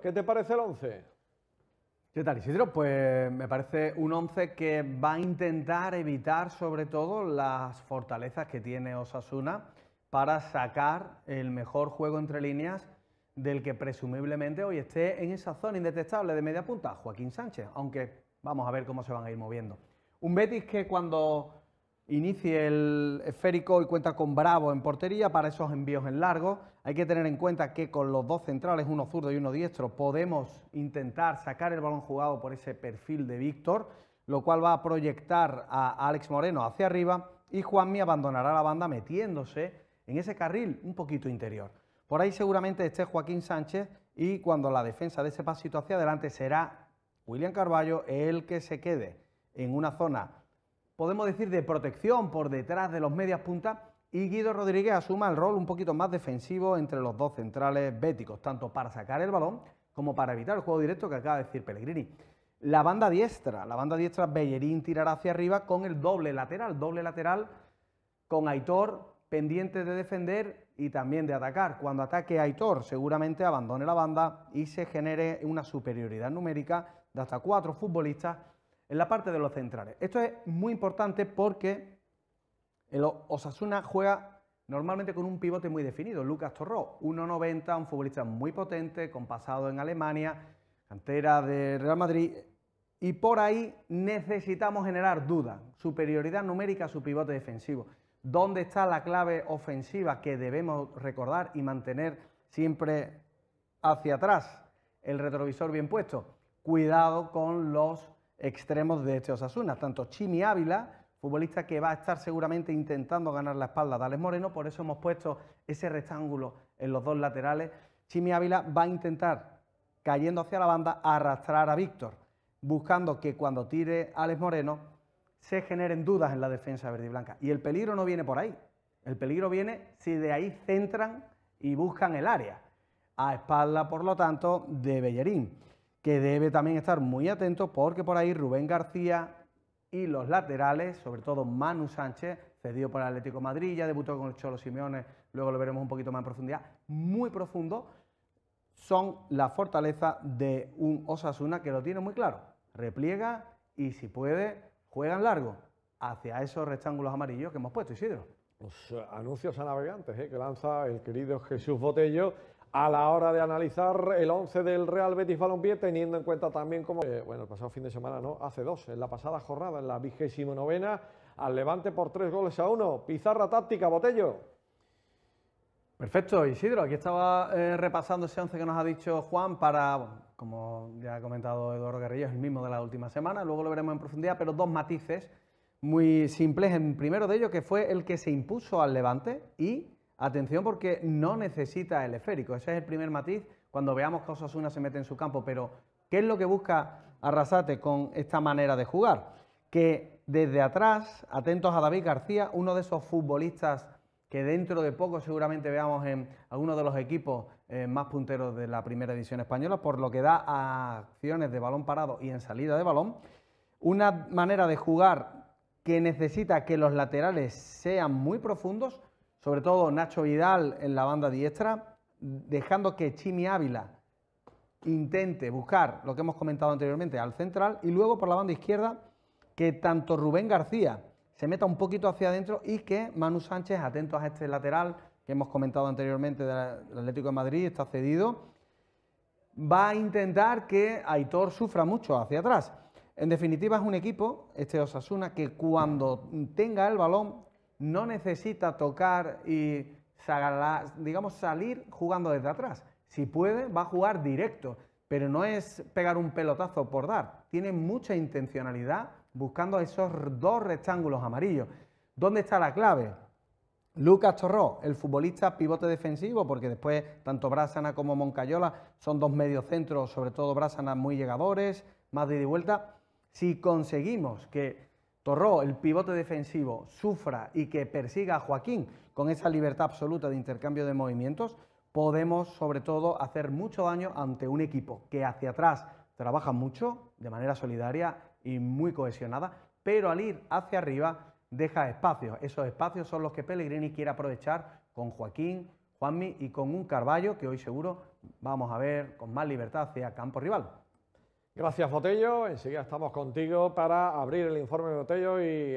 ¿Qué te parece el 11? ¿Qué tal, Isidro? Pues me parece un 11 que va a intentar evitar sobre todo las fortalezas que tiene Osasuna para sacar el mejor juego entre líneas del que presumiblemente hoy esté en esa zona indetectable de media punta, Joaquín Sánchez, aunque vamos a ver cómo se van a ir moviendo. Un Betis que cuando inicie el esférico y cuenta con Bravo en portería para esos envíos en largo. Hay que tener en cuenta que con los dos centrales, uno zurdo y uno diestro, podemos intentar sacar el balón jugado por ese perfil de Víctor, lo cual va a proyectar a Alex Moreno hacia arriba y Juanmi abandonará la banda metiéndose en ese carril un poquito interior. Por ahí seguramente esté Joaquín Sánchez y cuando la defensa de ese pasito hacia adelante será William Carballo el que se quede en una zona podemos decir, de protección por detrás de los medias puntas y Guido Rodríguez asuma el rol un poquito más defensivo entre los dos centrales béticos, tanto para sacar el balón como para evitar el juego directo que acaba de decir Pellegrini. La banda diestra, la banda diestra Bellerín tirará hacia arriba con el doble lateral, doble lateral con Aitor pendiente de defender y también de atacar. Cuando ataque Aitor seguramente abandone la banda y se genere una superioridad numérica de hasta cuatro futbolistas en la parte de los centrales. Esto es muy importante porque el Osasuna juega normalmente con un pivote muy definido. Lucas Torró, 1,90, un futbolista muy potente, con pasado en Alemania, cantera de Real Madrid. Y por ahí necesitamos generar duda, superioridad numérica a su pivote defensivo. ¿Dónde está la clave ofensiva que debemos recordar y mantener siempre hacia atrás? El retrovisor bien puesto. Cuidado con los extremos de este Osasuna, tanto Chimi Ávila, futbolista que va a estar seguramente intentando ganar la espalda de Alex Moreno, por eso hemos puesto ese rectángulo en los dos laterales. Chimi Ávila va a intentar, cayendo hacia la banda, arrastrar a Víctor, buscando que cuando tire Alex Moreno se generen dudas en la defensa verde y blanca. Y el peligro no viene por ahí, el peligro viene si de ahí centran y buscan el área, a espalda, por lo tanto, de Bellerín que debe también estar muy atento porque por ahí Rubén García y los laterales, sobre todo Manu Sánchez, cedido por el Atlético Madrid, ya debutó con el Cholo Simeone, luego lo veremos un poquito más en profundidad, muy profundo, son la fortaleza de un Osasuna que lo tiene muy claro. Repliega y si puede, juegan largo hacia esos rectángulos amarillos que hemos puesto, Isidro. Los anuncios a navegantes eh, que lanza el querido Jesús Botello a la hora de analizar el 11 del Real Betis Balompié, teniendo en cuenta también como, eh, bueno, el pasado fin de semana, no, hace dos, en la pasada jornada, en la vigésimo novena, al Levante por tres goles a uno. Pizarra táctica, Botello. Perfecto, Isidro. Aquí estaba eh, repasando ese 11 que nos ha dicho Juan para, como ya ha comentado Eduardo Guerrillo, es el mismo de la última semana, luego lo veremos en profundidad, pero dos matices muy simples. En primero de ellos, que fue el que se impuso al Levante y Atención porque no necesita el esférico. Ese es el primer matiz cuando veamos que Osasuna se mete en su campo. Pero, ¿qué es lo que busca Arrasate con esta manera de jugar? Que desde atrás, atentos a David García, uno de esos futbolistas que dentro de poco seguramente veamos en algunos de los equipos eh, más punteros de la primera división española, por lo que da a acciones de balón parado y en salida de balón. Una manera de jugar que necesita que los laterales sean muy profundos, sobre todo Nacho Vidal en la banda diestra, dejando que Chimi Ávila intente buscar lo que hemos comentado anteriormente al central y luego por la banda izquierda que tanto Rubén García se meta un poquito hacia adentro y que Manu Sánchez, atentos a este lateral que hemos comentado anteriormente del Atlético de Madrid, está cedido, va a intentar que Aitor sufra mucho hacia atrás. En definitiva es un equipo, este Osasuna, que cuando tenga el balón no necesita tocar y digamos salir jugando desde atrás. Si puede, va a jugar directo, pero no es pegar un pelotazo por dar. Tiene mucha intencionalidad buscando esos dos rectángulos amarillos. ¿Dónde está la clave? Lucas Torró, el futbolista pivote defensivo, porque después tanto Brásana como Moncayola son dos mediocentros, sobre todo Brásana muy llegadores, más de ida y vuelta. Si conseguimos que Torró, el pivote defensivo, sufra y que persiga a Joaquín con esa libertad absoluta de intercambio de movimientos, podemos sobre todo hacer mucho daño ante un equipo que hacia atrás trabaja mucho, de manera solidaria y muy cohesionada, pero al ir hacia arriba deja espacios. Esos espacios son los que Pellegrini quiere aprovechar con Joaquín, Juanmi, y con un Carballo que hoy seguro vamos a ver con más libertad hacia campo rival. Gracias, Botello. Enseguida estamos contigo para abrir el informe Botello y